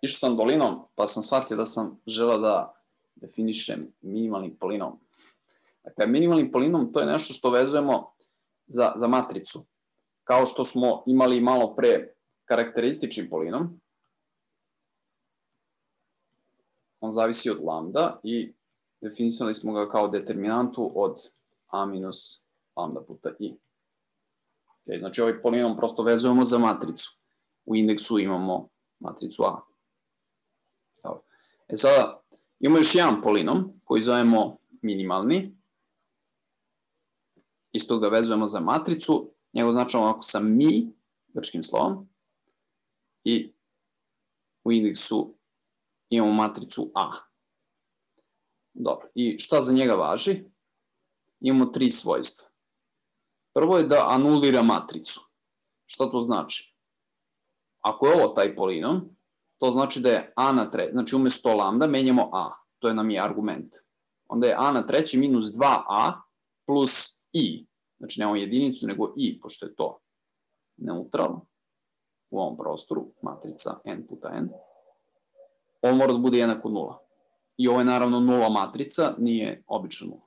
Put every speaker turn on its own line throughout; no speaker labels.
išao sam dolinom, pa sam shvatio da sam želao da definišem minimalni polinom. Dakle, minimalni polinom to je nešto što vezujemo za, za matricu. Kao što smo imali malo pre karakteristični polinom, on zavisi od lambda i definisali smo ga kao determinantu od a minus lambda puta i. Okay, znači ovaj polinom prosto vezujemo za matricu. U indeksu imamo matricu A. E sada, imamo još jedan polinom koji zovemo minimalni. Isto ga vezujemo za matricu. Njegov značaj ovako sa mi, grčkim slovom. I u indeksu imamo matricu A. Dobro, i šta za njega važi? Imamo tri svojstva. Prvo je da anulira matricu. Šta to znači? Ako je ovo taj polinom, to znači da je a na treći, znači umesto lambda menjamo a, to je nam je argument. Onda je a na treći minus 2a plus i, znači nemamo jedinicu nego i, pošto je to neutral u ovom prostoru, matrica n puta n, ovo mora da bude jednako nula. I ovo je naravno nula matrica, nije obična nula.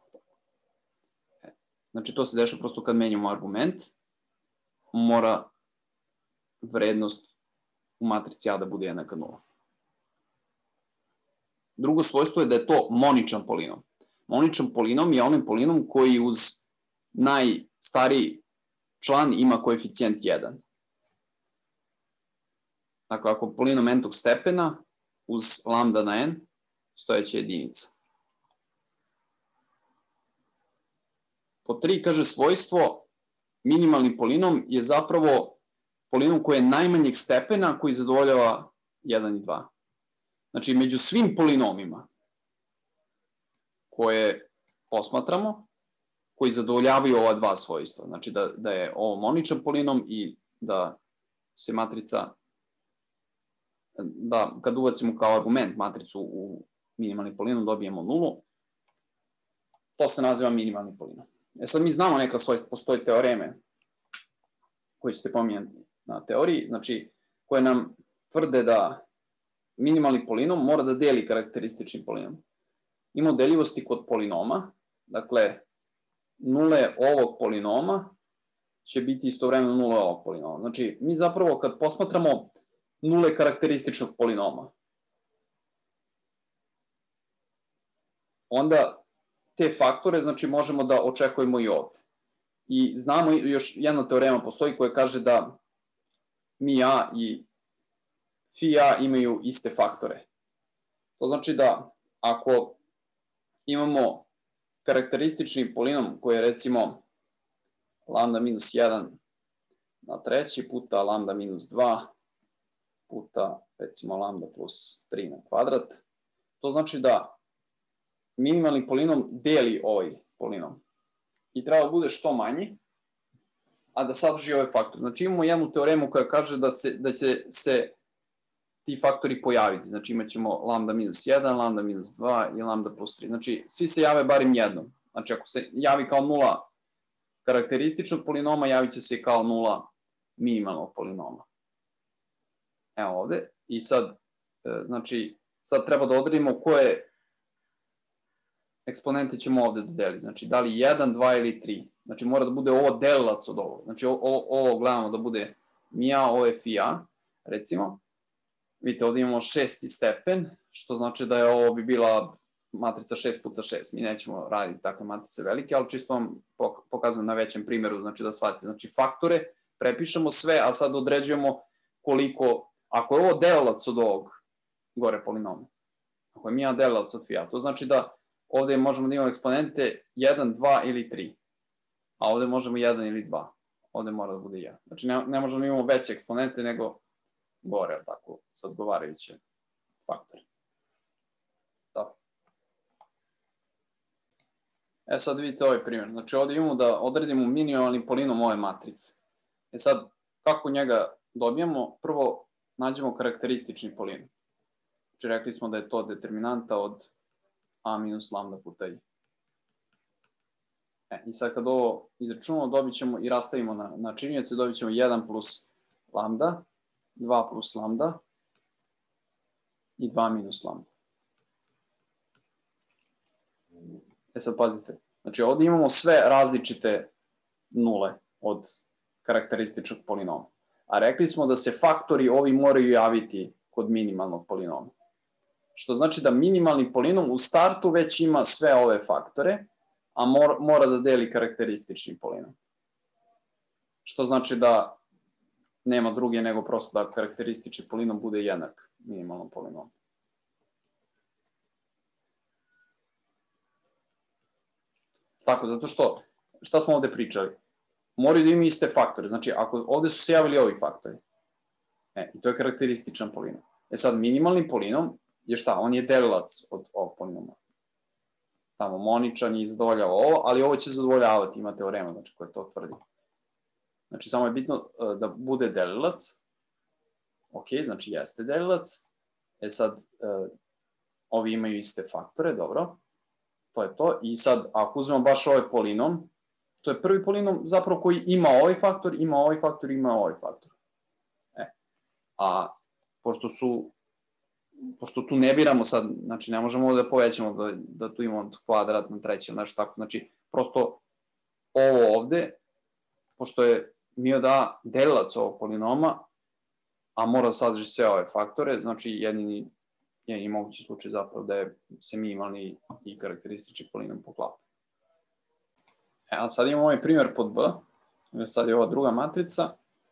E, znači to se dešava prosto kad menjamo argument, mora vrednost u matrici A da bude jednaka nula. Drugo svojstvo je da je to moničan polinom. Moničan polinom je onaj polinom koji uz najstariji član ima koeficijent 1. Dakle, ako polinom n stepena uz lambda na n, stojeća jedinica. Po tri kaže svojstvo, minimalni polinom je zapravo polinom koji je najmanjeg stepena koji zadovoljava 1 i 2. Znači, među svim polinomima koje posmatramo, koji zadovoljavaju ova dva svojstva. Znači, da, da je ovo moničan polinom i da se matrica, da kad uvacimo kao argument matricu u minimalni polinom dobijemo nulu, to se naziva minimalni polinom. E sad mi znamo neka svojstva, postoje teoreme koje ćete pominjati na teoriji, znači koje nam tvrde da minimalni polinom mora da deli karakteristični polinom. Ima deljivosti kod polinoma, dakle nule ovog polinoma će biti istovremeno nule ovog polinoma. Znači mi zapravo kad posmatramo nule karakterističnog polinoma, onda te faktore znači možemo da očekujemo i ovde. I znamo još jedna teorema postoji koja kaže da mi A i phi A imaju iste faktore. To znači da ako imamo karakteristični polinom koji je recimo lambda minus 1 na treći puta lambda minus 2 puta recimo lambda plus 3 na kvadrat, to znači da minimalni polinom deli ovaj polinom i treba da bude što manji, a da sadrži ovaj faktor. Znači imamo jednu teoremu koja kaže da, se, da će se ti faktori pojaviti. Znači imat ćemo lambda minus 1, lambda minus 2 i lambda plus 3. Znači svi se jave barim jednom. Znači ako se javi kao nula karakterističnog polinoma, javit će se kao nula minimalnog polinoma. Evo ovde. I sad, e, znači, sad treba da odredimo koje eksponente ćemo ovde dodeliti. Znači, da li 1, 2 ili 3. Znači, mora da bude ovo delilac od ovog. Znači, ovo, ovo gledamo da bude mija, ovo je fija, recimo. Vidite, ovde imamo šesti stepen, što znači da je ovo bi bila matrica 6 puta 6. Mi nećemo raditi takve matrice velike, ali čisto vam pokazujem na većem primjeru, znači da shvatite. Znači, faktore, prepišemo sve, a sad određujemo koliko, ako je ovo delilac od ovog gore polinoma, ako je mija delilac od fija, to znači da ovde možemo da imamo eksponente 1, 2 ili 3, a ovde možemo 1 ili 2. Ovde mora da bude 1. Znači ne, ne možemo da imamo veće eksponente nego gore, tako, sa odgovarajuće faktore. Da. E sad vidite ovaj primjer. Znači ovde imamo da odredimo minimalni polinom ove matrice. E sad, kako njega dobijemo? Prvo, nađemo karakteristični polinom. Znači rekli smo da je to determinanta od a minus lambda puta i. E, I sad kad ovo izračunamo, dobit ćemo i rastavimo na, na činjenice, dobit ćemo 1 plus lambda, 2 plus lambda, i 2 minus lambda. E sad pazite, znači ovdje imamo sve različite nule od karakterističnog polinoma. A rekli smo da se faktori ovi moraju javiti kod minimalnog polinoma. Što znači da minimalni polinom u startu već ima sve ove faktore, a mora, mora da deli karakteristični polinom. Što znači da nema druge nego prosto da karakteristični polinom bude jednak minimalnom polinom. Tako, zato što, šta smo ovde pričali? Moraju da imaju iste faktore. Znači, ako ovde su se javili ovi faktori, e, i to je karakterističan polinom. E sad, minimalni polinom je šta? On je delilac od ovog polinoma. Tamo moničan je zadovoljava ovo, ali ovo će zadovoljavati, ima teorema znači, koja to tvrdi. Znači, samo je bitno uh, da bude delilac. Ok, znači jeste delilac. E sad, uh, ovi imaju iste faktore, dobro. To je to. I sad, ako uzmemo baš ovaj polinom, to je prvi polinom zapravo koji ima ovaj faktor, ima ovaj faktor, ima ovaj faktor. E. A pošto su pošto tu ne biramo sad, znači ne možemo da povećamo da, da tu imamo kvadrat na treći, znači tako, znači prosto ovo ovde, pošto je mio da delilac ovog polinoma, a mora da sadrži sve ove faktore, znači jedini, jedini mogući slučaj zapravo da je se minimalni i karakteristični polinom poklapa. E, a sad imamo ovaj primjer pod B, sad je ova druga matrica,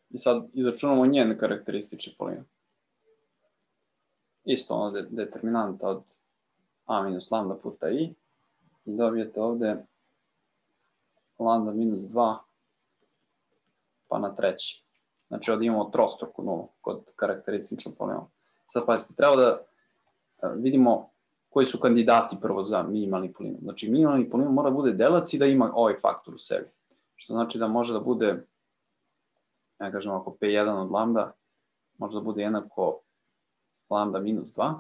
i sad izračunamo njen karakteristični polinom isto ono de, determinanta od a minus lambda puta i i dobijete ovde lambda minus 2 pa na treći. Znači ovde imamo trostruku nulu kod karakterističnog polinoma. Sad pazite, treba da e, vidimo koji su kandidati prvo za minimalni polinom. Znači minimalni polinom mora da bude delac i da ima ovaj faktor u sebi. Što znači da može da bude, ja kažem ako P1 od lambda, može da bude jednako lambda minus 2,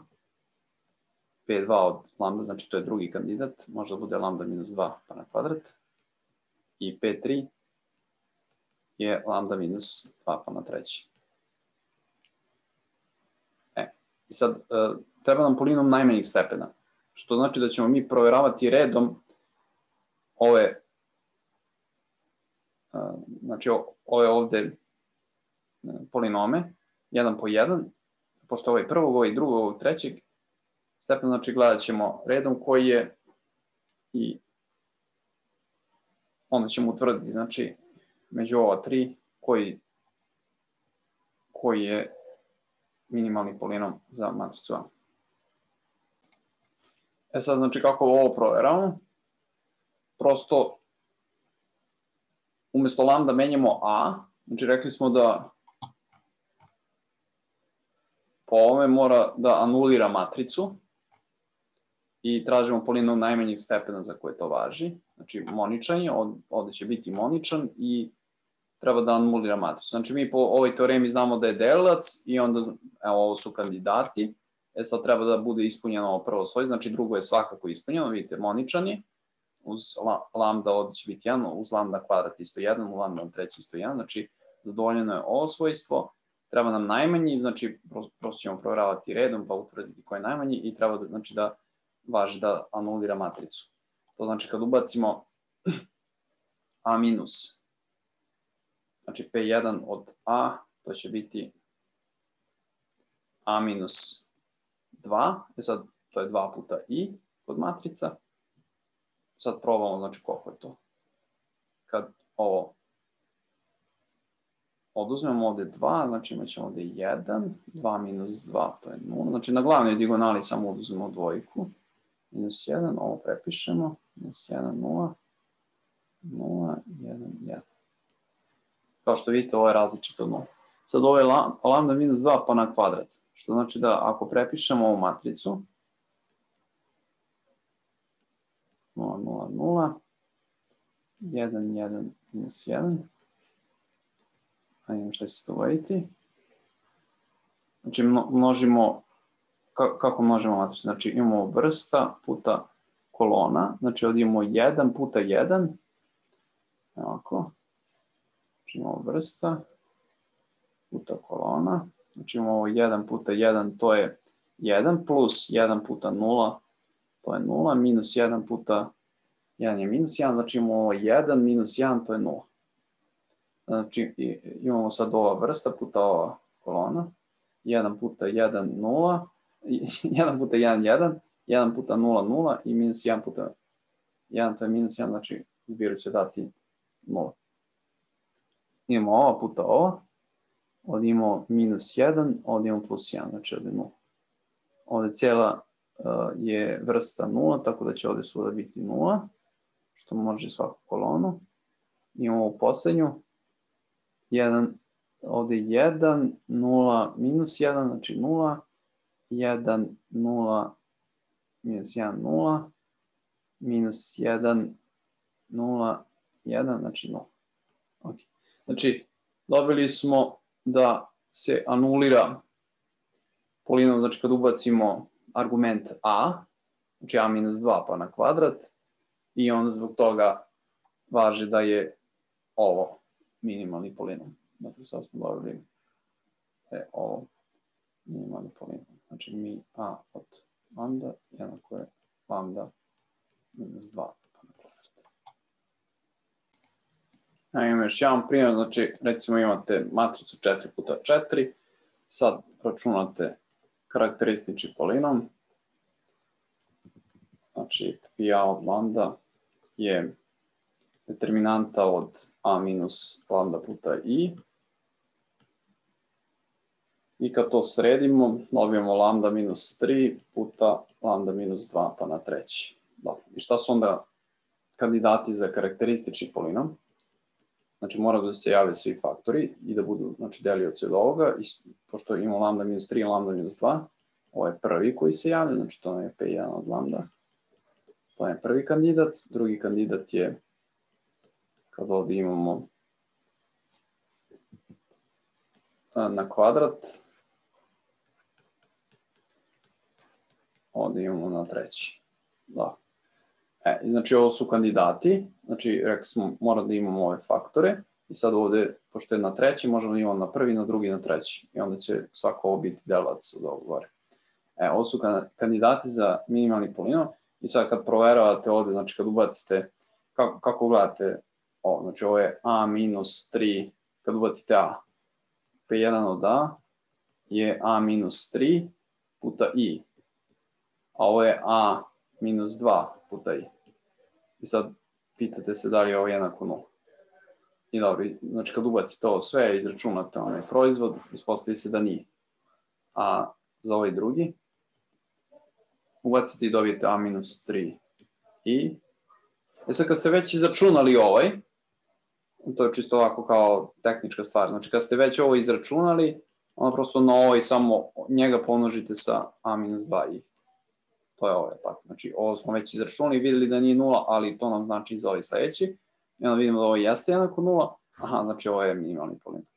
P2 od lambda, znači to je drugi kandidat, može da bude lambda minus 2 pa na kvadrat, i P3 je lambda minus 2 pa na treći. E, i sad, e, treba nam polinom najmanjih stepena, što znači da ćemo mi proveravati redom ove, e, znači ove ovde e, polinome, jedan po jedan, pošto ovaj prvog, ovaj drugog, ovaj trećeg stepen, znači gledat ćemo redom koji je i onda ćemo utvrditi, znači, među ova tri, koji, koji je minimalni polinom za matricu A. E sad, znači, kako ovo proveravamo? Prosto, umesto lambda menjamo A, znači rekli smo da po ovome mora da anulira matricu i tražimo polinom najmanjih stepena za koje to važi. Znači moničan je, ovde će biti moničan i treba da anulira matricu. Znači mi po ovoj teoremi znamo da je delilac i onda, evo ovo su kandidati, e sad treba da bude ispunjeno ovo prvo svoj, znači drugo je svakako ispunjeno, vidite moničan je, uz lambda ovde će biti 1, uz lambda kvadrat isto 1, u lambda treći isto 1, znači zadovoljeno je ovo svojstvo, treba nam najmanji, znači prosto ćemo proveravati redom pa utvrditi ko je najmanji i treba da, znači da važi da anulira matricu. To znači kad ubacimo a minus, znači p1 od a, to će biti a minus 2, e sad to je 2 puta i kod matrica. Sad probamo znači koliko je to. Kad ovo oduzmemo ovde 2, znači imat ćemo ovde 1, 2 minus 2, to je 0. Znači na glavnoj digonali samo oduzmemo dvojku, minus 1, ovo prepišemo, minus 1, 0, 0, 1, 1. Kao što vidite, ovo je različito od 0. Sad ovo je lambda minus 2 pa na kvadrat, što znači da ako prepišemo ovu matricu, 0, 0, 0, 1, 1, minus 1, a imam šta će se to uvoditi. Znači množimo, kako množimo matricu? Znači imamo vrsta puta kolona, znači ovdje imamo 1 puta 1, ovako, znači imamo vrsta puta kolona, znači imamo 1 puta 1, to je 1 plus 1 puta 0, to je 0, minus 1 puta 1 je minus 1, znači imamo ovo 1 minus 1, to je 0. Znači imamo sad ova vrsta puta ova kolona, 1 puta 1, 0, 1 puta 1, 1, 1 puta 0, 0 i minus 1 puta 1, to je minus 1, znači zbiru će dati 0. Imamo ova puta ova, ovdje imamo minus 1, ovdje imamo plus 1, znači ovdje 0. Ovdje cijela uh, je vrsta 0, tako da će ovdje svuda biti 0, što može svaku kolonu. Imamo ovu posljednju, 1, ovdje 1, 0, minus 1, znači 0, 1, 0, minus 1, 0, minus 1, 0, 1, znači 0. Okay. Znači, dobili smo da se anulira polinom, znači kad ubacimo argument a, znači a minus 2 pa na kvadrat, i onda zbog toga važi da je ovo minimalni polinom. Dakle, sad smo dobili e, ovo minimalni polinom. Znači mi a od lambda jednako je lambda minus 2 pa na kvadrat. A imamo još jedan primjer, znači recimo imate matricu 4 puta 4, sad računate karakteristični polinom, znači phi od lambda je determinanta od a minus lambda puta i. I kad to sredimo, dobijemo lambda minus 3 puta lambda minus 2 pa na treći. Dobro. I šta su onda kandidati za karakteristični polinom? Znači mora da se jave svi faktori i da budu znači, delioci od ovoga. I pošto imamo lambda minus 3 i lambda minus 2, ovo je prvi koji se javlja, znači to je P1 od lambda. To je prvi kandidat. Drugi kandidat je kad ovdje imamo na kvadrat, ovdje imamo na treći. Da. E, znači ovo su kandidati, znači rekli smo mora da imamo ove faktore i sad ovdje, pošto je na treći, možemo da imamo na prvi, na drugi, na treći i onda će svako ovo biti delac od ovog gore. E, ovo su kandidati za minimalni polinom i sad kad proveravate ovdje, znači kad ubacite, kako, kako gledate ovo, znači ovo je a minus 3, kad ubacite a, p1 od a je a minus 3 puta i, a ovo je a minus 2 puta i. I sad pitate se da li je ovo jednako 0. I dobro, znači kad ubacite ovo sve, izračunate onaj proizvod, ispostavi se da nije. A za ovaj drugi, ubacite i dobijete a minus 3 i. E sad kad ste već izračunali ovaj, to je čisto ovako kao tehnička stvar, znači kad ste već ovo izračunali, onda prosto na ovaj samo njega pomnožite sa a minus 2 i. To je ovo, tako. Znači, ovo smo već izračunali, videli da nije nula, ali to nam znači za ovaj sledeći. I onda vidimo da ovo jeste jednako nula. Aha, znači ovo je minimalni polinom.